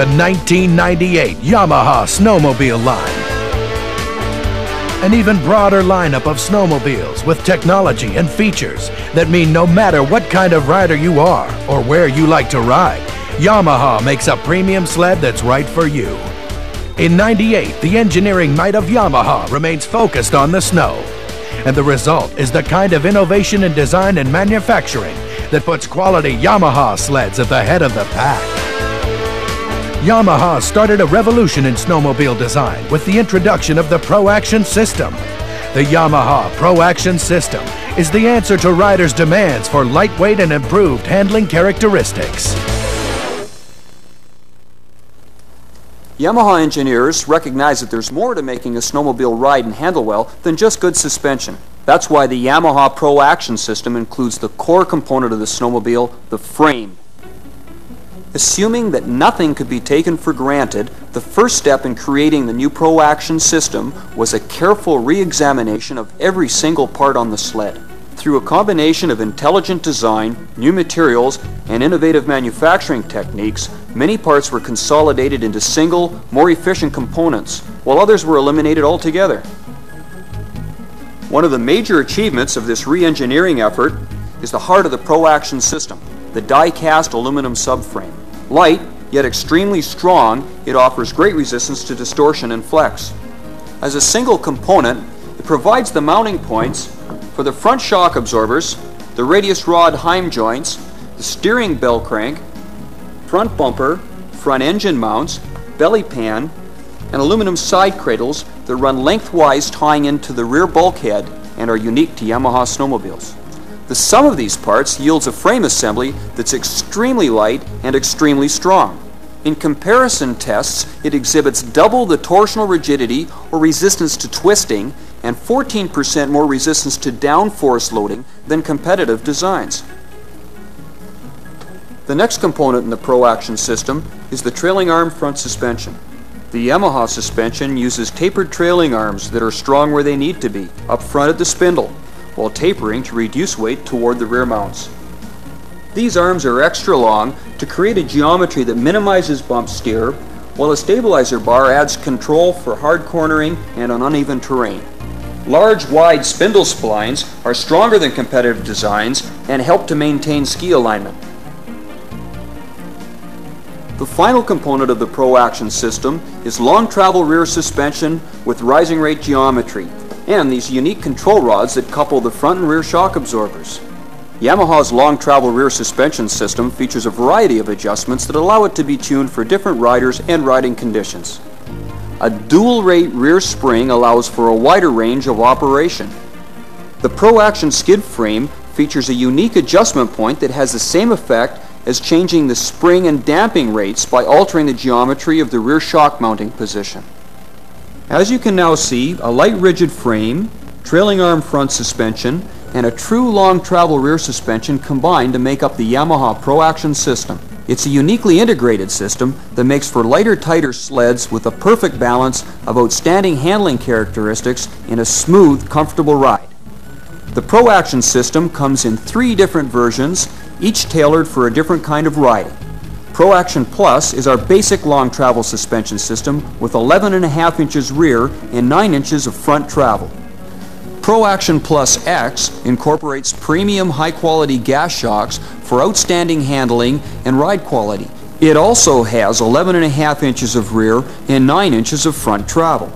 the 1998 Yamaha snowmobile line. An even broader lineup of snowmobiles with technology and features that mean no matter what kind of rider you are or where you like to ride, Yamaha makes a premium sled that's right for you. In 98, the engineering might of Yamaha remains focused on the snow. And the result is the kind of innovation in design and manufacturing that puts quality Yamaha sleds at the head of the pack. Yamaha started a revolution in snowmobile design with the introduction of the Pro Action System. The Yamaha Pro Action System is the answer to riders' demands for lightweight and improved handling characteristics. Yamaha engineers recognize that there's more to making a snowmobile ride and handle well than just good suspension. That's why the Yamaha Pro Action system includes the core component of the snowmobile, the frame. Assuming that nothing could be taken for granted, the first step in creating the new Pro Action system was a careful re-examination of every single part on the sled. Through a combination of intelligent design, new materials, and innovative manufacturing techniques, many parts were consolidated into single, more efficient components, while others were eliminated altogether. One of the major achievements of this re-engineering effort is the heart of the Pro Action system, the die-cast aluminum subframe. Light, yet extremely strong, it offers great resistance to distortion and flex. As a single component, it provides the mounting points for the front shock absorbers, the radius rod heim joints, the steering bell crank, front bumper, front engine mounts, belly pan, and aluminum side cradles that run lengthwise tying into the rear bulkhead and are unique to Yamaha snowmobiles. The sum of these parts yields a frame assembly that's extremely light and extremely strong. In comparison tests, it exhibits double the torsional rigidity or resistance to twisting and 14% more resistance to downforce loading than competitive designs. The next component in the Pro Action system is the trailing arm front suspension. The Yamaha suspension uses tapered trailing arms that are strong where they need to be, up front at the spindle, while tapering to reduce weight toward the rear mounts. These arms are extra long to create a geometry that minimizes bump steer, while a stabilizer bar adds control for hard cornering and on uneven terrain. Large, wide spindle splines are stronger than competitive designs and help to maintain ski alignment. The final component of the Pro Action system is long travel rear suspension with rising rate geometry and these unique control rods that couple the front and rear shock absorbers. Yamaha's long travel rear suspension system features a variety of adjustments that allow it to be tuned for different riders and riding conditions. A dual rate rear spring allows for a wider range of operation. The Pro Action skid frame features a unique adjustment point that has the same effect as changing the spring and damping rates by altering the geometry of the rear shock mounting position. As you can now see, a light rigid frame, trailing arm front suspension, and a true long travel rear suspension combine to make up the Yamaha Pro Action system. It's a uniquely integrated system that makes for lighter, tighter sleds with a perfect balance of outstanding handling characteristics in a smooth, comfortable ride. The Pro Action system comes in three different versions, each tailored for a different kind of riding. Pro Action Plus is our basic long travel suspension system with 11.5 inches rear and 9 inches of front travel. Pro Action Plus X incorporates premium high quality gas shocks for outstanding handling and ride quality. It also has 11.5 inches of rear and 9 inches of front travel.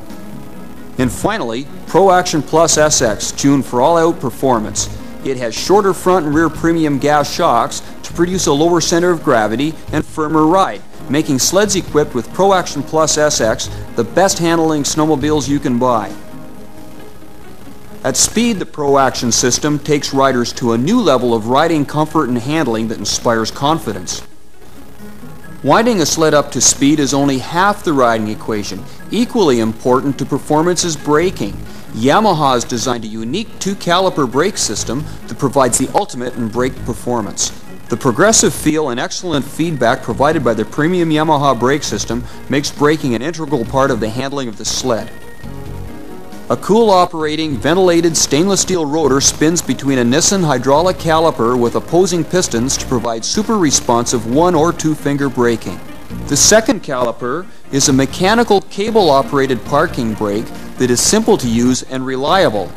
And finally, Pro Action Plus SX tuned for all out performance. It has shorter front and rear premium gas shocks produce a lower center of gravity and firmer ride, making sleds equipped with Pro Action Plus SX the best handling snowmobiles you can buy. At speed, the Pro Action system takes riders to a new level of riding comfort and handling that inspires confidence. Winding a sled up to speed is only half the riding equation. Equally important to performance is braking. Yamaha has designed a unique two-caliper brake system that provides the ultimate in brake performance. The progressive feel and excellent feedback provided by the premium Yamaha brake system makes braking an integral part of the handling of the sled. A cool operating, ventilated stainless steel rotor spins between a Nissin hydraulic caliper with opposing pistons to provide super responsive one or two finger braking. The second caliper is a mechanical cable-operated parking brake that is simple to use and reliable,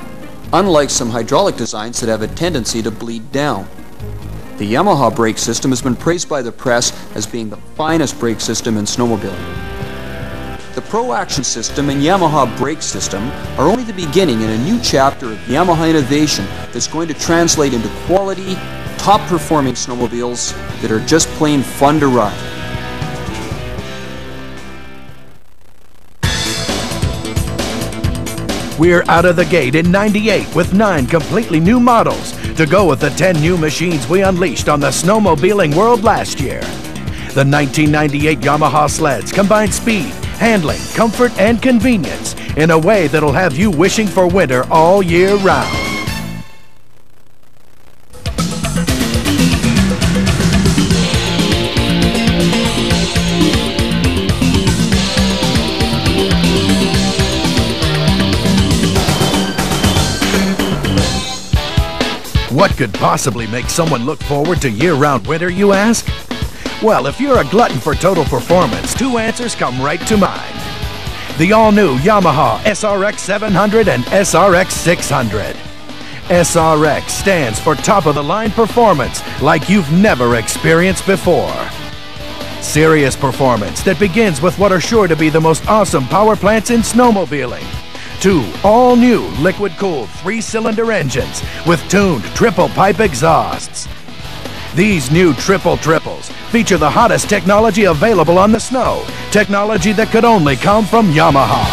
unlike some hydraulic designs that have a tendency to bleed down. The Yamaha brake system has been praised by the press as being the finest brake system in snowmobiling. The Pro Action system and Yamaha brake system are only the beginning in a new chapter of Yamaha innovation that's going to translate into quality, top performing snowmobiles that are just plain fun to ride. We're out of the gate in 98 with nine completely new models to go with the 10 new machines we unleashed on the snowmobiling world last year. The 1998 Yamaha sleds combine speed, handling, comfort, and convenience in a way that'll have you wishing for winter all year round. What could possibly make someone look forward to year-round winter, you ask? Well, if you're a glutton for total performance, two answers come right to mind. The all-new Yamaha SRX 700 and SRX 600. SRX stands for top-of-the-line performance like you've never experienced before. Serious performance that begins with what are sure to be the most awesome power plants in snowmobiling. Two all-new liquid-cooled three-cylinder engines with tuned triple pipe exhausts. These new triple triples feature the hottest technology available on the snow, technology that could only come from Yamaha.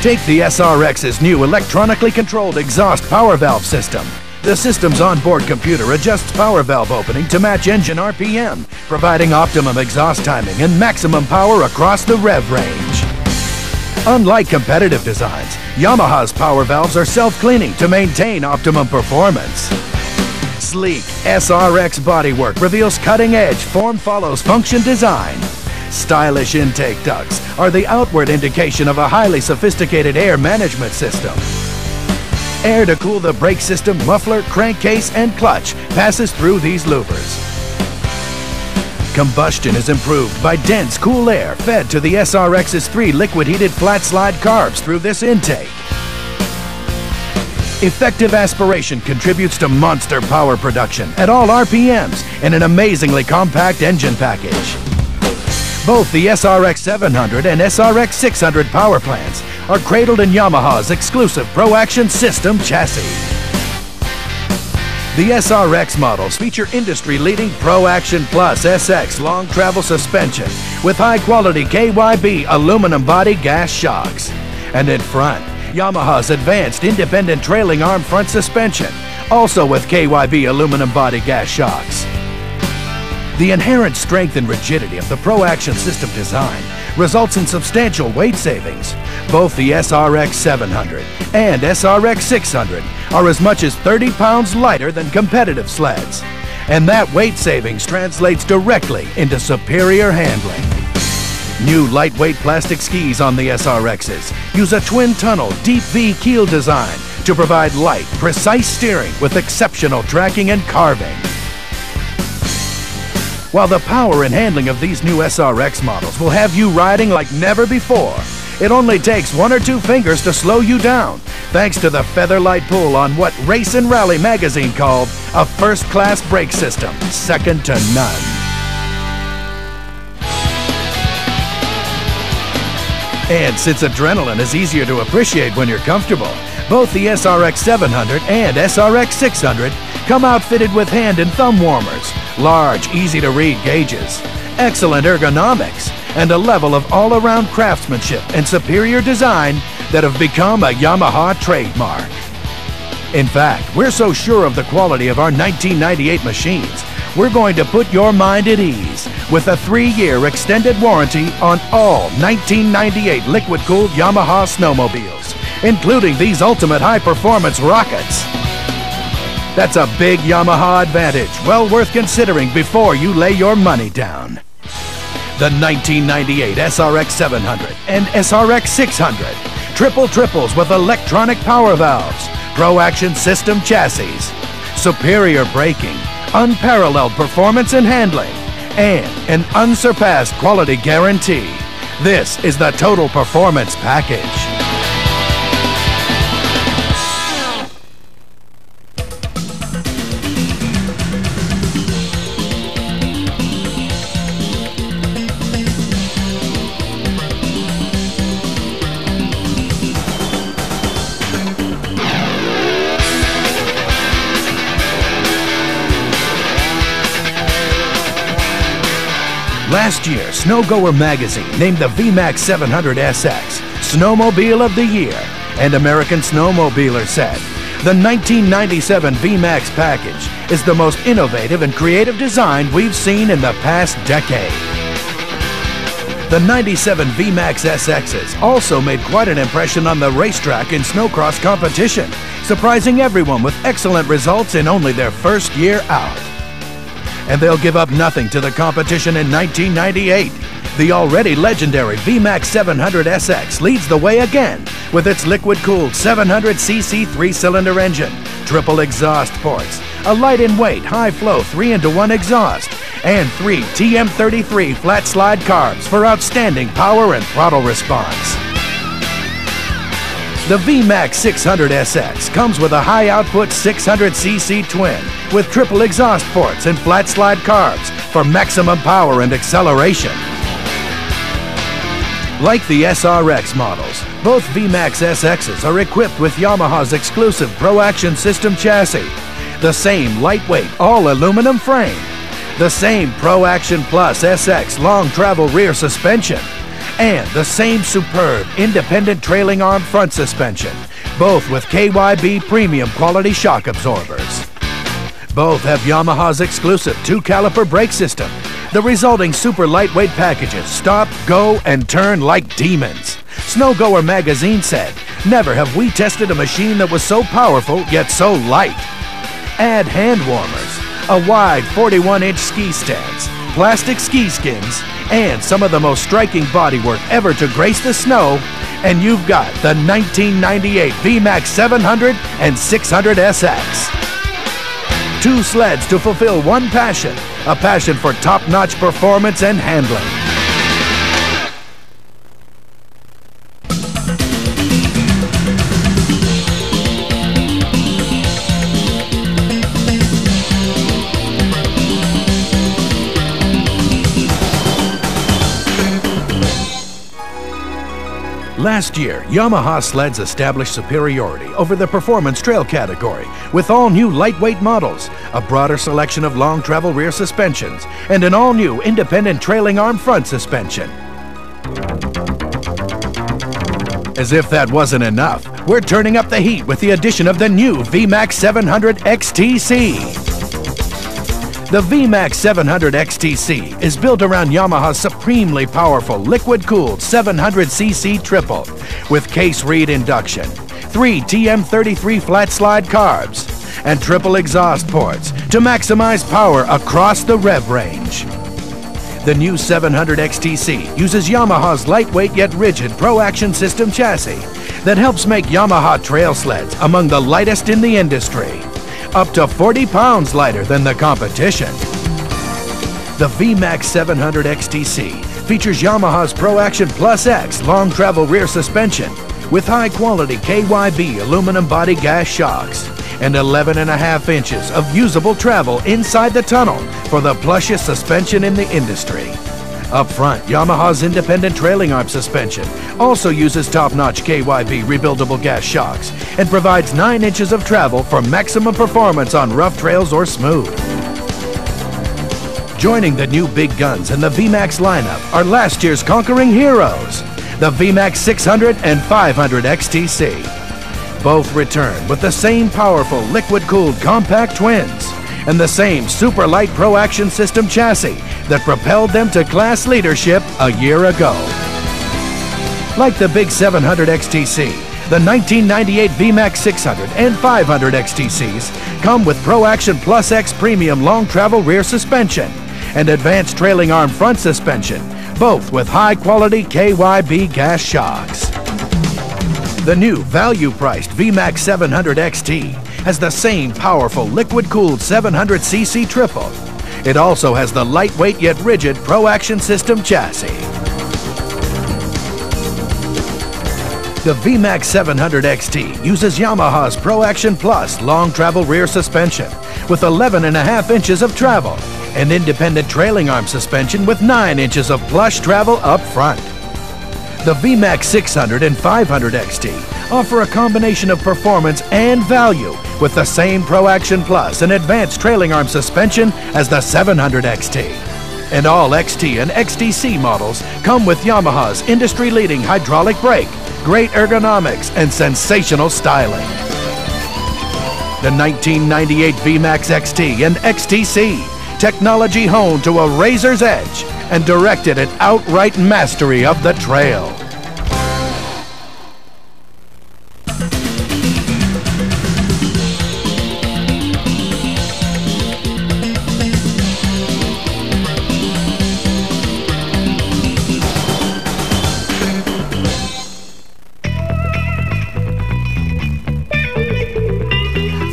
Take the SRX's new electronically controlled exhaust power valve system. The system's onboard computer adjusts power valve opening to match engine RPM, providing optimum exhaust timing and maximum power across the rev range. Unlike competitive designs, Yamaha's power valves are self-cleaning to maintain optimum performance. Sleek SRX bodywork reveals cutting-edge form follows function design. Stylish intake ducts are the outward indication of a highly sophisticated air management system. Air to cool the brake system, muffler, crankcase, and clutch passes through these louvers. Combustion is improved by dense, cool air fed to the SRX's three liquid-heated flat slide carbs through this intake. Effective aspiration contributes to monster power production at all RPMs in an amazingly compact engine package. Both the SRX 700 and SRX 600 power plants are cradled in Yamaha's exclusive Pro Action System chassis. The SRX models feature industry-leading Pro Action Plus SX long travel suspension with high-quality KYB aluminum body gas shocks. And in front, Yamaha's advanced independent trailing arm front suspension, also with KYB aluminum body gas shocks. The inherent strength and rigidity of the Pro Action system design results in substantial weight savings. Both the SRX 700 and SRX 600 are as much as 30 pounds lighter than competitive sleds. And that weight savings translates directly into superior handling. New lightweight plastic skis on the SRXs use a twin tunnel deep V keel design to provide light, precise steering with exceptional tracking and carving. While the power and handling of these new SRX models will have you riding like never before, it only takes one or two fingers to slow you down, thanks to the Featherlight pull on what Race and Rally magazine called a first-class brake system, second to none. And since adrenaline is easier to appreciate when you're comfortable, both the SRX 700 and SRX 600 come outfitted with hand and thumb warmers, large, easy-to-read gauges, excellent ergonomics, and a level of all-around craftsmanship and superior design that have become a Yamaha trademark. In fact, we're so sure of the quality of our 1998 machines, we're going to put your mind at ease with a three-year extended warranty on all 1998 liquid-cooled Yamaha snowmobiles, including these ultimate high-performance rockets. That's a big Yamaha advantage, well worth considering before you lay your money down. The 1998 SRX 700 and SRX 600, triple triples with electronic power valves, Pro Action system chassis, superior braking, unparalleled performance and handling, and an unsurpassed quality guarantee. This is the Total Performance Package. Last year, Snowgoer Magazine named the VMAX 700 SX Snowmobile of the Year, and American Snowmobiler said the 1997 VMAX package is the most innovative and creative design we've seen in the past decade. The 97 VMAX SXs also made quite an impression on the racetrack in snowcross competition, surprising everyone with excellent results in only their first year out and they'll give up nothing to the competition in 1998. The already legendary VMAX 700 SX leads the way again with its liquid-cooled 700cc three-cylinder engine, triple exhaust ports, a light in weight, high-flow 3-into-1 exhaust, and three TM33 flat slide carbs for outstanding power and throttle response. The VMAX 600 SX comes with a high-output 600cc twin with triple exhaust ports and flat slide carbs for maximum power and acceleration. Like the SRX models, both VMAX SXs are equipped with Yamaha's exclusive Pro Action System chassis, the same lightweight all-aluminum frame, the same Pro Action Plus SX long travel rear suspension, and the same superb independent trailing arm front suspension, both with KYB premium quality shock absorbers. Both have Yamaha's exclusive two-caliper brake system. The resulting super lightweight packages stop, go, and turn like demons. Snowgoer magazine said, never have we tested a machine that was so powerful yet so light. Add hand warmers, a wide 41-inch ski stance, plastic ski skins, and some of the most striking bodywork ever to grace the snow, and you've got the 1998 VMAX 700 and 600 SX. Two sleds to fulfill one passion, a passion for top-notch performance and handling. Last year, Yamaha sleds established superiority over the performance trail category with all new lightweight models, a broader selection of long travel rear suspensions, and an all new independent trailing arm front suspension. As if that wasn't enough, we're turning up the heat with the addition of the new VMAX 700 XTC. The VMAX 700 XTC is built around Yamaha's supremely powerful liquid-cooled 700cc triple with case reed induction, three TM33 flat slide carbs, and triple exhaust ports to maximize power across the rev range. The new 700 XTC uses Yamaha's lightweight yet rigid Pro Action System chassis that helps make Yamaha trail sleds among the lightest in the industry up to 40 pounds lighter than the competition. The VMAX 700 XTC features Yamaha's Pro Action Plus X long travel rear suspension with high quality KYB aluminum body gas shocks and 11 and a half inches of usable travel inside the tunnel for the plushest suspension in the industry. Up front, Yamaha's independent trailing arm suspension also uses top-notch KYB rebuildable gas shocks and provides 9 inches of travel for maximum performance on rough trails or smooth. Joining the new big guns in the VMAX lineup are last year's conquering heroes, the VMAX 600 and 500 XTC. Both return with the same powerful liquid-cooled compact twins and the same super light Pro Action System chassis that propelled them to class leadership a year ago. Like the Big 700 XTC, the 1998 VMAX 600 and 500 XTCs come with Pro Action Plus X Premium long travel rear suspension and advanced trailing arm front suspension, both with high-quality KYB gas shocks. The new value-priced VMAX 700 XT has the same powerful liquid-cooled 700cc triple. It also has the lightweight yet rigid Pro Action System chassis. The VMAX 700 XT uses Yamaha's Pro Action Plus long travel rear suspension with 11 and a half inches of travel and independent trailing arm suspension with 9 inches of plush travel up front. The VMAX 600 and 500 XT offer a combination of performance and value with the same Pro Action Plus and advanced trailing arm suspension as the 700 XT. And all XT and XTC models come with Yamaha's industry-leading hydraulic brake, great ergonomics, and sensational styling. The 1998 VMAX XT and XTC, technology honed to a razor's edge and directed at outright mastery of the trail.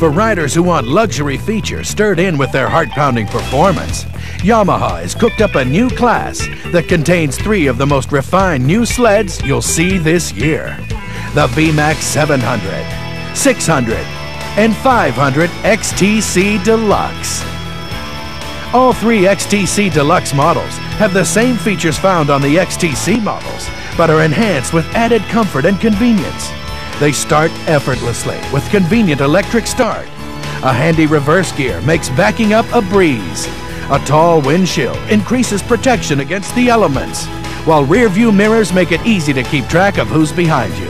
For riders who want luxury features stirred in with their heart-pounding performance, Yamaha has cooked up a new class that contains three of the most refined new sleds you'll see this year. The VMAX 700, 600, and 500 XTC Deluxe. All three XTC Deluxe models have the same features found on the XTC models, but are enhanced with added comfort and convenience. They start effortlessly with convenient electric start. A handy reverse gear makes backing up a breeze. A tall windshield increases protection against the elements, while rear view mirrors make it easy to keep track of who's behind you.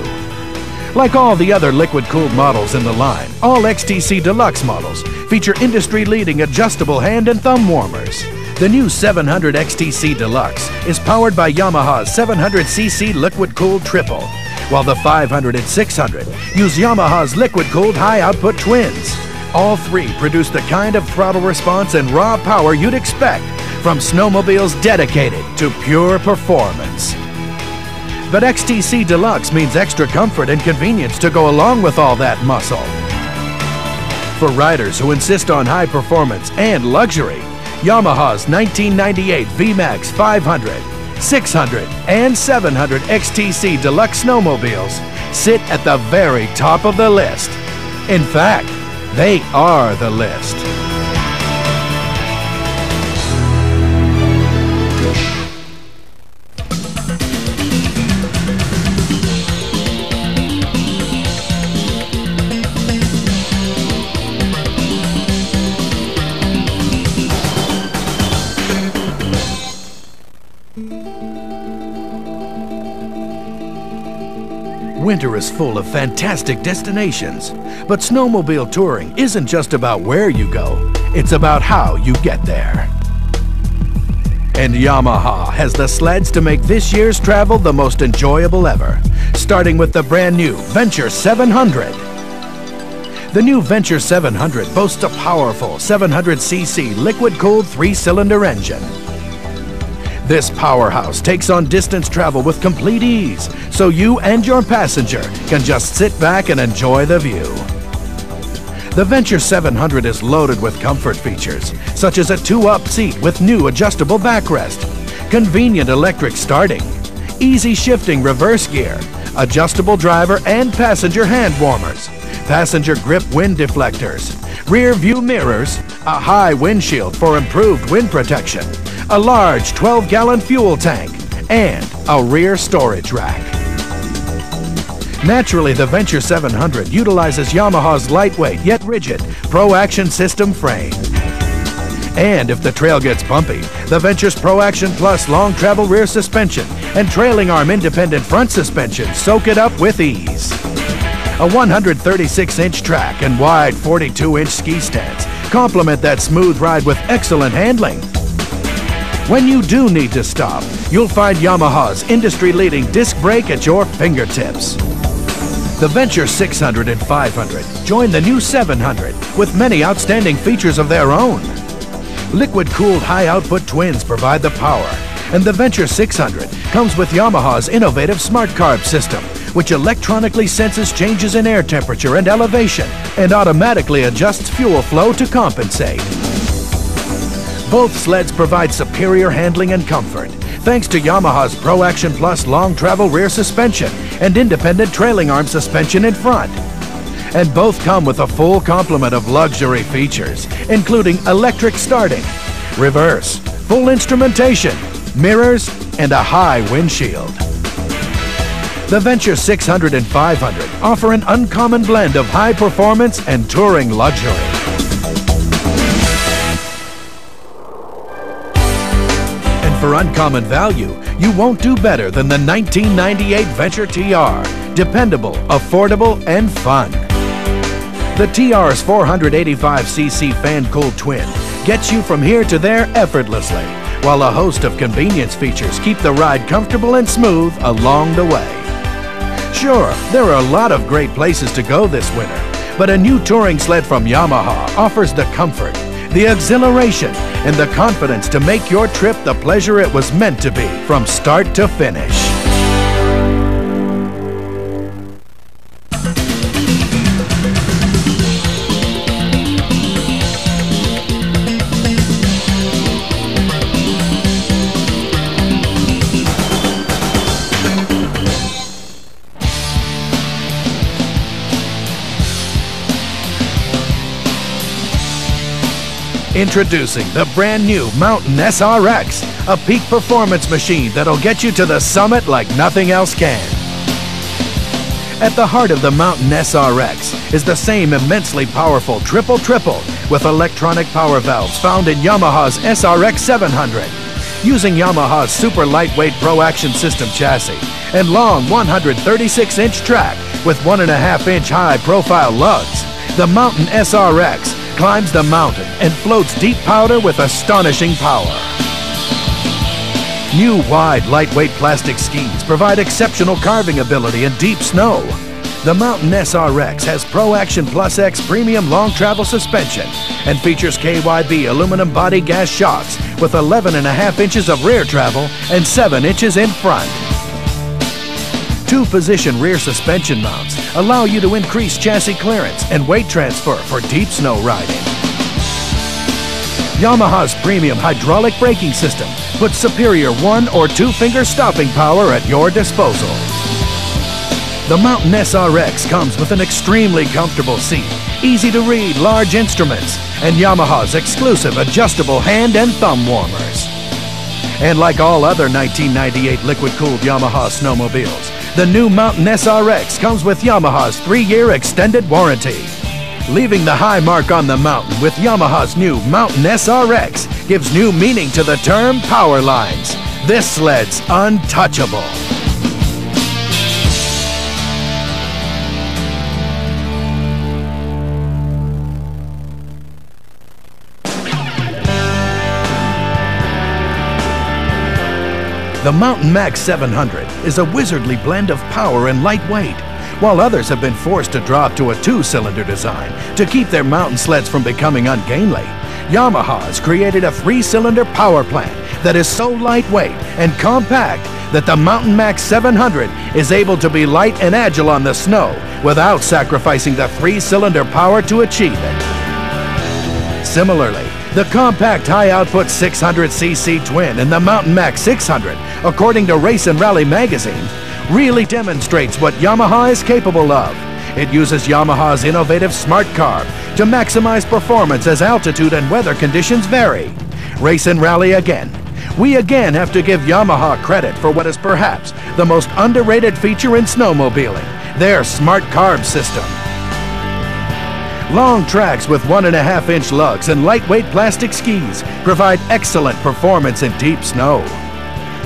Like all the other liquid-cooled models in the line, all XTC Deluxe models feature industry-leading adjustable hand and thumb warmers. The new 700 XTC Deluxe is powered by Yamaha's 700cc liquid-cooled triple, while the 500 and 600 use Yamaha's liquid-cooled high-output twins. All three produce the kind of throttle response and raw power you'd expect from snowmobiles dedicated to pure performance. But XTC Deluxe means extra comfort and convenience to go along with all that muscle. For riders who insist on high performance and luxury, Yamaha's 1998 VMAX 500, 600, and 700 XTC Deluxe snowmobiles sit at the very top of the list. In fact, they are the list. Winter is full of fantastic destinations, but snowmobile touring isn't just about where you go, it's about how you get there. And Yamaha has the sleds to make this year's travel the most enjoyable ever, starting with the brand new Venture 700. The new Venture 700 boasts a powerful 700cc liquid-cooled three-cylinder engine this powerhouse takes on distance travel with complete ease, so you and your passenger can just sit back and enjoy the view. The Venture 700 is loaded with comfort features, such as a two-up seat with new adjustable backrest, convenient electric starting, easy shifting reverse gear, adjustable driver and passenger hand warmers, passenger grip wind deflectors, rear view mirrors, a high windshield for improved wind protection, a large 12-gallon fuel tank, and a rear storage rack. Naturally, the Venture 700 utilizes Yamaha's lightweight yet rigid Pro Action System frame. And if the trail gets bumpy, the Venture's Pro Action Plus long travel rear suspension and trailing arm independent front suspension soak it up with ease. A 136-inch track and wide 42-inch ski stance complement that smooth ride with excellent handling. When you do need to stop, you'll find Yamaha's industry-leading disc brake at your fingertips. The Venture 600 and 500 join the new 700 with many outstanding features of their own. Liquid-cooled high-output twins provide the power, and the Venture 600 comes with Yamaha's innovative Smart Carb system which electronically senses changes in air temperature and elevation and automatically adjusts fuel flow to compensate. Both sleds provide superior handling and comfort thanks to Yamaha's Pro Action Plus long travel rear suspension and independent trailing arm suspension in front. And both come with a full complement of luxury features, including electric starting, reverse, full instrumentation, mirrors, and a high windshield. The Venture 600 and 500 offer an uncommon blend of high performance and touring luxury. For uncommon value, you won't do better than the 1998 Venture TR. Dependable, affordable, and fun. The TR's 485cc fan-cooled twin gets you from here to there effortlessly, while a host of convenience features keep the ride comfortable and smooth along the way. Sure, there are a lot of great places to go this winter, but a new touring sled from Yamaha offers the comfort, the exhilaration, and the confidence to make your trip the pleasure it was meant to be from start to finish. Introducing the brand new Mountain SRX, a peak performance machine that'll get you to the summit like nothing else can. At the heart of the Mountain SRX is the same immensely powerful triple triple with electronic power valves found in Yamaha's SRX 700. Using Yamaha's super lightweight Pro Action System chassis and long 136 inch track with 1.5 inch high profile lugs, the Mountain SRX climbs the mountain and floats deep powder with astonishing power. New wide, lightweight plastic skis provide exceptional carving ability in deep snow. The Mountain SRX has Pro Action Plus X premium long travel suspension and features KYB aluminum body gas shocks with 11 and a half inches of rear travel and 7 inches in front. Two-position rear suspension mounts allow you to increase chassis clearance and weight transfer for deep snow riding. Yamaha's premium hydraulic braking system puts superior one or two finger stopping power at your disposal. The Mountain SRX comes with an extremely comfortable seat, easy to read large instruments, and Yamaha's exclusive adjustable hand and thumb warmers. And like all other 1998 liquid-cooled Yamaha snowmobiles, the new Mountain SRX comes with Yamaha's three-year extended warranty. Leaving the high mark on the mountain with Yamaha's new Mountain SRX gives new meaning to the term power lines. This sled's untouchable. The Mountain Max 700 is a wizardly blend of power and lightweight, while others have been forced to drop to a two-cylinder design to keep their mountain sleds from becoming ungainly. Yamaha has created a three-cylinder power plant that is so lightweight and compact that the Mountain Max 700 is able to be light and agile on the snow without sacrificing the three-cylinder power to achieve it. Similarly, the compact high-output 600cc twin in the Mountain Max 600, according to Race and Rally magazine, really demonstrates what Yamaha is capable of. It uses Yamaha's innovative Smart Carb to maximize performance as altitude and weather conditions vary. Race and Rally again. We again have to give Yamaha credit for what is perhaps the most underrated feature in snowmobiling, their Smart Carb system. Long tracks with one and a half inch lugs and lightweight plastic skis provide excellent performance in deep snow.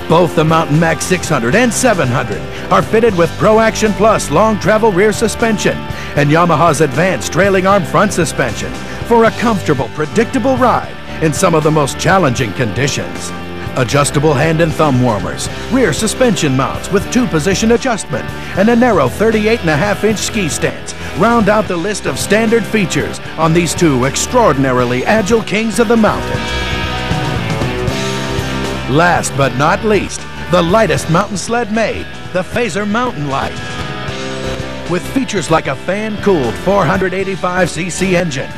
Both the Mountain Max 600 and 700 are fitted with Pro Action Plus long travel rear suspension and Yamaha's advanced trailing arm front suspension for a comfortable, predictable ride in some of the most challenging conditions. Adjustable hand and thumb warmers, rear suspension mounts with two-position adjustment, and a narrow 38.5 inch ski stance round out the list of standard features on these two extraordinarily agile kings of the mountain. Last but not least, the lightest mountain sled made, the Phazer Mountain Lite. With features like a fan-cooled 485cc engine,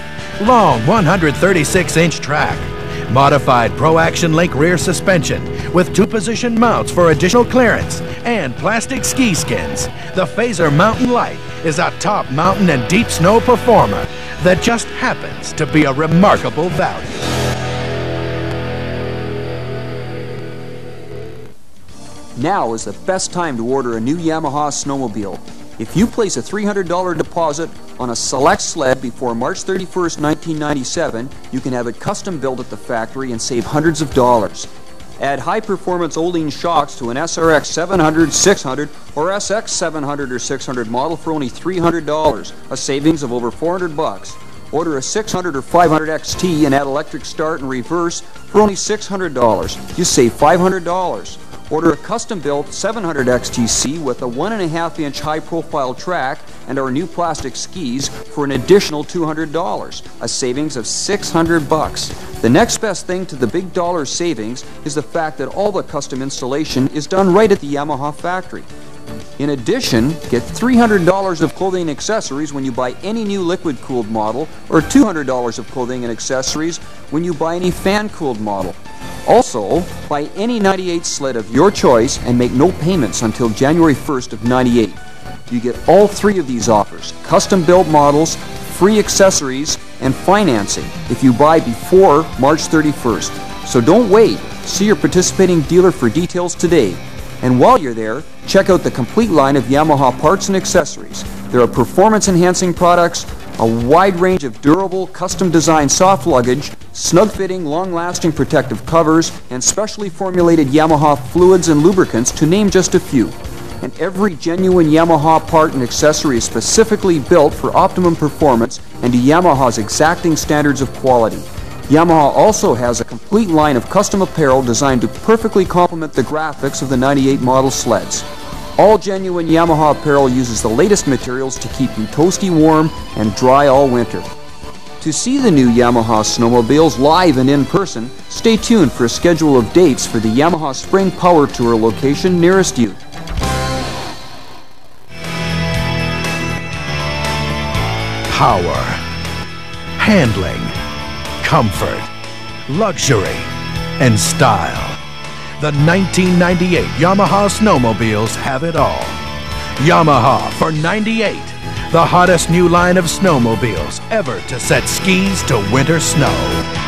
long 136-inch track, modified Pro-Action Link rear suspension with two-position mounts for additional clearance, and plastic ski skins. The Phazer Mountain Lite is a top mountain and deep snow performer that just happens to be a remarkable value. Now is the best time to order a new Yamaha snowmobile. If you place a $300 deposit on a select sled before March 31st, 1997, you can have it custom built at the factory and save hundreds of dollars. Add high-performance Öhlins shocks to an SRX 700, 600, or SX 700 or 600 model for only $300, a savings of over 400 bucks. Order a 600 or 500 XT and add electric start and reverse for only $600. You save $500. Order a custom-built 700 XTC with a 1.5 inch high-profile track and our new plastic skis for an additional $200, a savings of 600 bucks. The next best thing to the big dollar savings is the fact that all the custom installation is done right at the Yamaha factory. In addition, get $300 of clothing and accessories when you buy any new liquid-cooled model or $200 of clothing and accessories when you buy any fan-cooled model. Also, buy any 98 sled of your choice and make no payments until January 1st of 98. You get all three of these offers, custom built models, free accessories, and financing if you buy before March 31st. So don't wait. See your participating dealer for details today. And while you're there, check out the complete line of Yamaha parts and accessories. There are performance-enhancing products, a wide range of durable, custom-designed soft luggage, snug-fitting, long-lasting protective covers, and specially formulated Yamaha fluids and lubricants, to name just a few. And every genuine Yamaha part and accessory is specifically built for optimum performance and to Yamaha's exacting standards of quality. Yamaha also has a complete line of custom apparel designed to perfectly complement the graphics of the 98 model sleds. All genuine Yamaha apparel uses the latest materials to keep you toasty warm and dry all winter. To see the new Yamaha snowmobiles live and in person, stay tuned for a schedule of dates for the Yamaha Spring Power Tour location nearest you. Power, handling, comfort, luxury, and style. The 1998 Yamaha snowmobiles have it all. Yamaha for 98, the hottest new line of snowmobiles ever to set skis to winter snow.